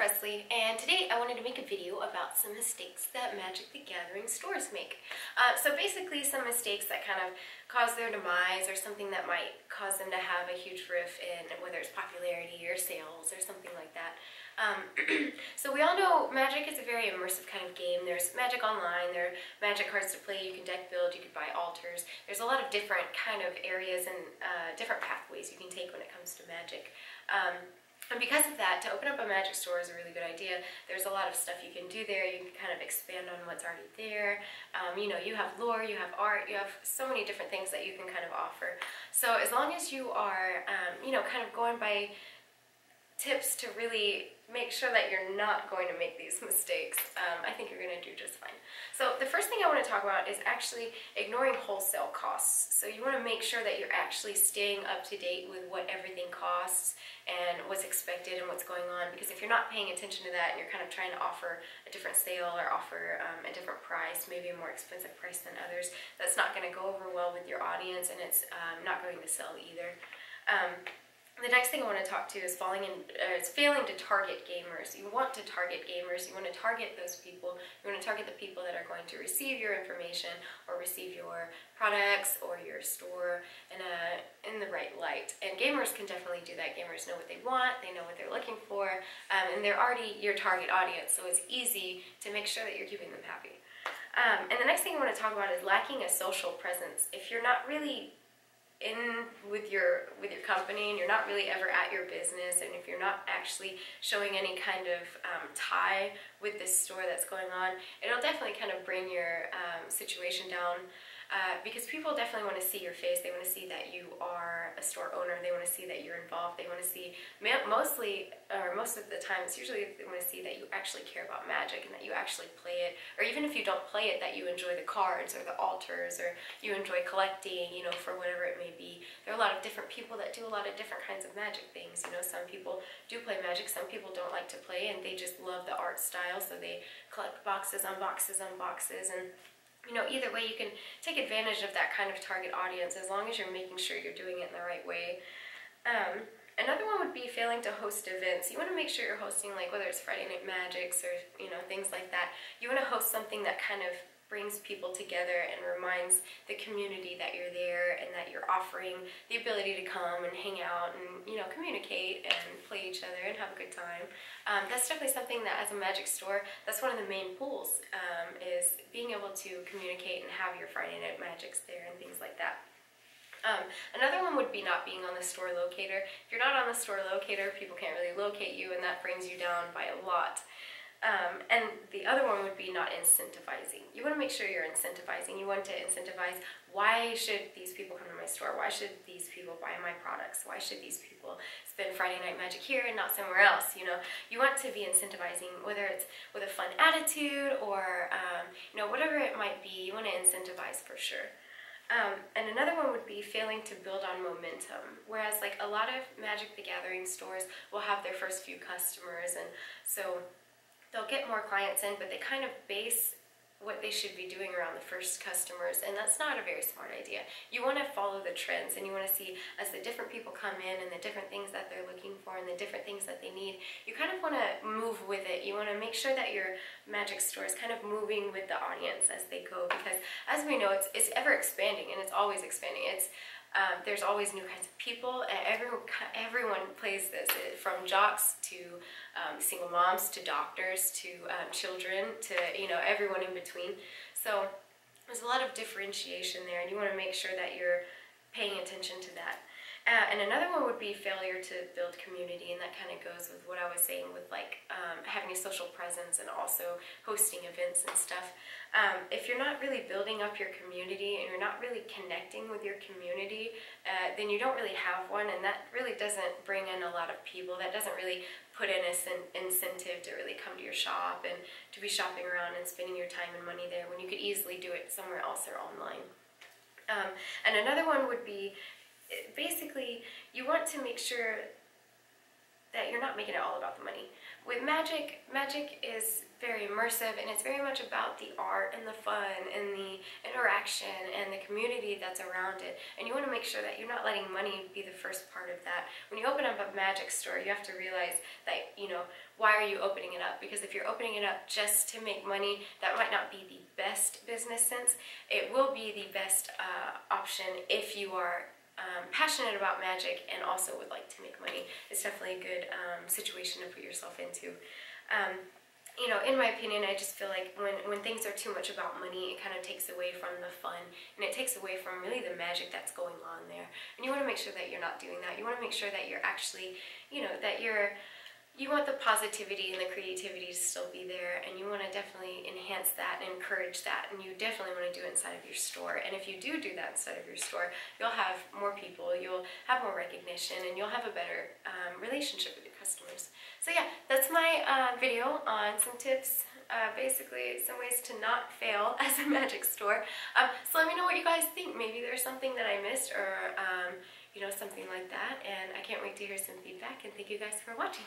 Presley, and today I wanted to make a video about some mistakes that Magic the Gathering stores make. Uh, so basically some mistakes that kind of cause their demise or something that might cause them to have a huge riff in whether it's popularity or sales or something like that. Um, so we all know Magic is a very immersive kind of game. There's Magic Online, there are Magic cards to play, you can deck build, you can buy alters. There's a lot of different kind of areas and uh, different pathways you can take when it comes to Magic. Um, and because of that, to open up a magic store is a really good idea. There's a lot of stuff you can do there. You can kind of expand on what's already there. Um, you know, you have lore, you have art, you have so many different things that you can kind of offer. So as long as you are, um, you know, kind of going by tips to really make sure that you're not going to make these mistakes, um, I think you're going to do just fine. So the first thing I want to talk about is actually ignoring wholesale costs. So you want to make sure that you're actually staying up to date with what everything costs and what's expected and what's going on because if you're not paying attention to that and you're kind of trying to offer a different sale or offer um, a different price, maybe a more expensive price than others, that's not going to go over well with your audience and it's um, not going to sell either. The next thing I want to talk to is falling in, uh, is failing to target gamers. You want to target gamers. You want to target those people. You want to target the people that are going to receive your information or receive your products or your store in a in the right light. And gamers can definitely do that. Gamers know what they want. They know what they're looking for, um, and they're already your target audience. So it's easy to make sure that you're keeping them happy. Um, and the next thing I want to talk about is lacking a social presence. If you're not really in with your with your company and you're not really ever at your business and if you're not actually showing any kind of um, tie with this store that's going on it'll definitely kind of bring your um, situation down uh, because people definitely want to see your face. They want to see that you are a store owner. They want to see that you're involved. They want to see, mostly, or most of the time, it's usually they want to see that you actually care about magic and that you actually play it. Or even if you don't play it, that you enjoy the cards or the alters or you enjoy collecting, you know, for whatever it may be. There are a lot of different people that do a lot of different kinds of magic things. You know, some people do play magic, some people don't like to play and they just love the art style, so they collect boxes on boxes on boxes and you know, either way, you can take advantage of that kind of target audience as long as you're making sure you're doing it in the right way. Um, another one would be failing to host events. You want to make sure you're hosting, like, whether it's Friday Night Magics or, you know, things like that. You want to host something that kind of brings people together and reminds the community that you're there and that you're offering the ability to come and hang out and you know communicate and play each other and have a good time. Um, that's definitely something that as a magic store, that's one of the main pools um, is being able to communicate and have your Friday night magics there and things like that. Um, another one would be not being on the store locator. If you're not on the store locator, people can't really locate you and that brings you down by a lot. Um, and the other one would be not incentivizing. You want to make sure you're incentivizing. You want to incentivize why should these people come to my store? Why should these people buy my products? Why should these people spend Friday Night Magic here and not somewhere else? You know, you want to be incentivizing, whether it's with a fun attitude or, um, you know, whatever it might be, you want to incentivize for sure. Um, and another one would be failing to build on momentum. Whereas like a lot of Magic the Gathering stores will have their first few customers and so they'll get more clients in, but they kind of base what they should be doing around the first customers, and that's not a very smart idea. You want to follow the trends, and you want to see as the different people come in and the different things that they're looking for and the different things that they need, you kind of want to move with it. You want to make sure that your magic store is kind of moving with the audience as they go, because as we know, it's, it's ever expanding, and it's always expanding. It's um, there's always new kinds of people, and everyone, everyone plays this, uh, from jocks to um, single moms to doctors to um, children to you know everyone in between. So there's a lot of differentiation there, and you want to make sure that you're paying attention to that. Uh, and another one would be failure to build community, and that kind of goes with what I was saying with like um, having a social presence and also hosting events and stuff. If you're not really building up your community and you're not really connecting with your community, uh, then you don't really have one, and that really doesn't bring in a lot of people. That doesn't really put in an incentive to really come to your shop and to be shopping around and spending your time and money there when you could easily do it somewhere else or online. Um, and another one would be basically, you want to make sure that you're not making it all about the money. With magic, magic is very immersive and it's very much about the art and the fun and the interaction and the community that's around it. And you want to make sure that you're not letting money be the first part of that. When you open up a magic store, you have to realize that, you know, why are you opening it up? Because if you're opening it up just to make money, that might not be the best business sense. It will be the best uh, option if you are um, passionate about magic and also would like to make money. It's definitely a good um, situation to put yourself into. Um, you know, in my opinion, I just feel like when, when things are too much about money, it kind of takes away from the fun and it takes away from really the magic that's going on there. And you want to make sure that you're not doing that. You want to make sure that you're actually, you know, that you're you want the positivity and the creativity to still be there and you want to definitely enhance that and encourage that and you definitely want to do it inside of your store. And if you do do that inside of your store you'll have more people you'll have more recognition and you'll have a better um, relationship with your customers. So yeah that's my uh, video on some tips uh, basically some ways to not fail as a magic store. Um, so let me know what you guys think. Maybe there's something that I missed or um, you know something like that and I can't wait to hear some feedback and thank you guys for watching